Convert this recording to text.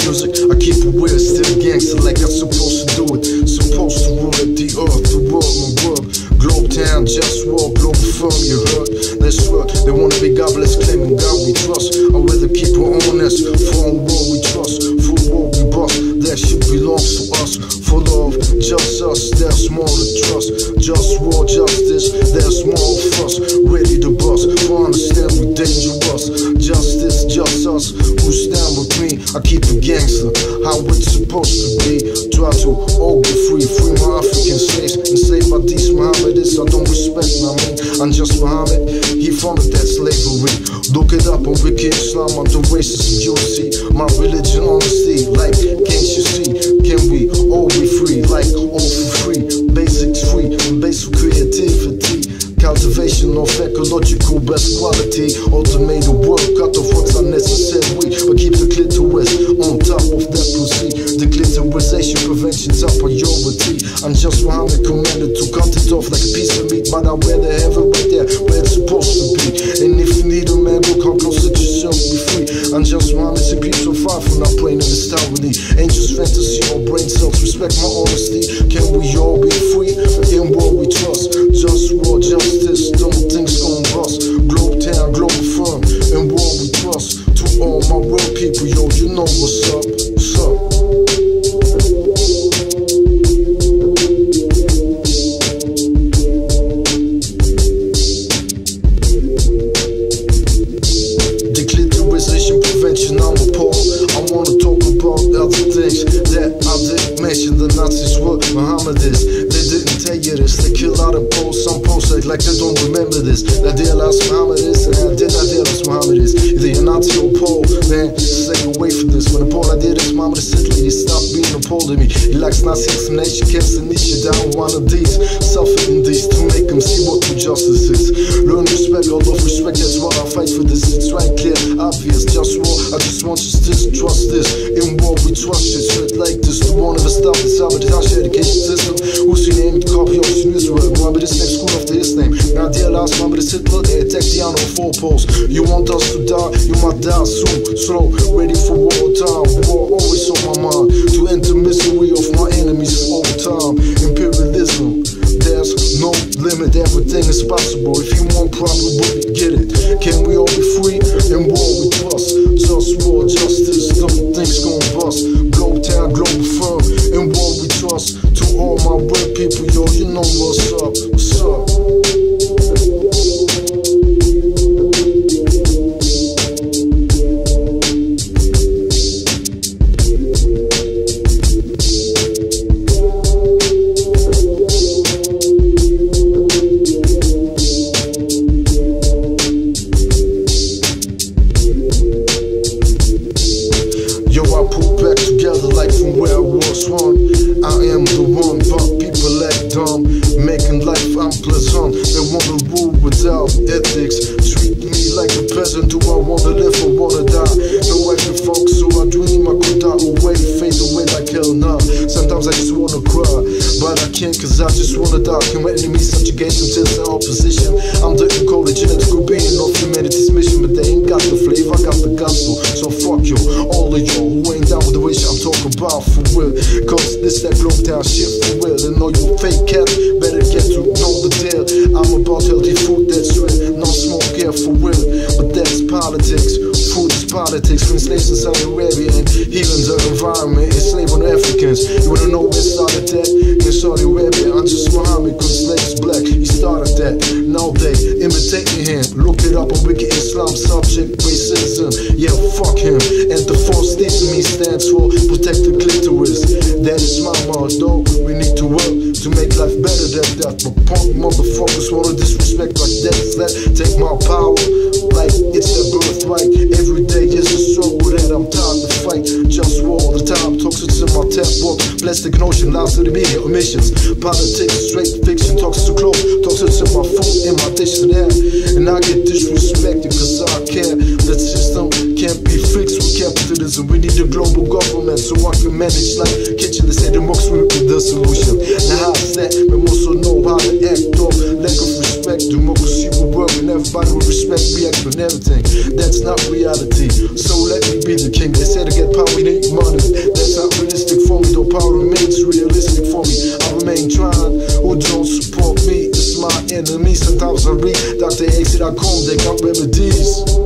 music. I keep it real, still gangster like I'm supposed to do it. Supposed to rule the earth, the world, my world. Globe town, just war, blow firm, you heard. Let's work, they wanna be godless, claiming claim God we trust. I'd rather keep her honest, for Look it up on Wiki Islam, I'm the racist, you'll see. My religion on the sea, like, can't you see? Can we all be free, like, all for free? Basics free, basic creativity. Cultivation of ecological best quality. Automated work out of what's unnecessary. But keep the clitoris on top of that pussy. The clitorisation prevention's a priority. I'm just Muhammad commanded to cut it off like a piece of meat. But I wear the heaven free. I'm just Muhammad, so far from not playing in this town with me. Angels, fantasy, or brain cells. Respect my honesty. Mohammedists. They didn't tell you this. They kill out of posts. Some posts act like they don't remember this. That they are Mohammedists and I did not deal as Mohammedists. Either you're Nazi or Pole, then stay away from this. When the Pole I did this, Mohammedist Hitler, he stopped being a Pole to me. He likes Nazi explanation, camps and Nietzsche down one of these. Suffering these to make them see what true justice is. Learn respect, all of respect, that's what I fight for this. It's right clear, obvious, just war. I just want you to trust this. In war, we trust it, like this. Us stop the sabotage education system. Who's your name? Copy of Israel. Mohammed is next school after his name. Now, dear last Mohammed is Hitler, they attack the of four poles. You want us to die, you might die soon. Slow, ready for war time. War always together like I was one. I am the one, but people act dumb, making life unpleasant. They wanna rule without ethics. Treat me like a peasant. Do I wanna live or wanna die? No to folks, so I dream I could die away, fade away like hell now. Sometimes I just wanna cry, but I can't cause I just wanna die. Can my enemies subjugate until the opposition? I'm the being for real. But that's politics, food is politics. In Saudi Arabia and healing the environment, enslaving Africans. You wanna know where started that? In Saudi Arabia, I'm just Muhammad, cause slaves black. Started that. Now they imitating him. Look it up on Wiki Islam subject racism. Yeah, fuck him. And the false statement stands for protect the clitoris. That is my motto. We need to work to make life better than death. But punk motherfuckers wanna disrespect like death. Let take my power like it's their birthright. Plastic notion, lies to the media, omissions. Politics, straight fiction. Toxic to clothes. Toxic to my food in my dictionary. And I get disrespected cause I care. The system can't be fixed with capitalism. We need a global government so I can manage like kitchen. Say democracy will be the solution. Now how's that? We also know how to act off. Lack of respect, democracy will work and everybody will respect, react on everything. That's not reality. So let me be the king. They say to get power, we need money. Power remains realistic for me. I remain trying. Who don't support me is my enemy. Sometimes I read Dr. X.com, they got remedies.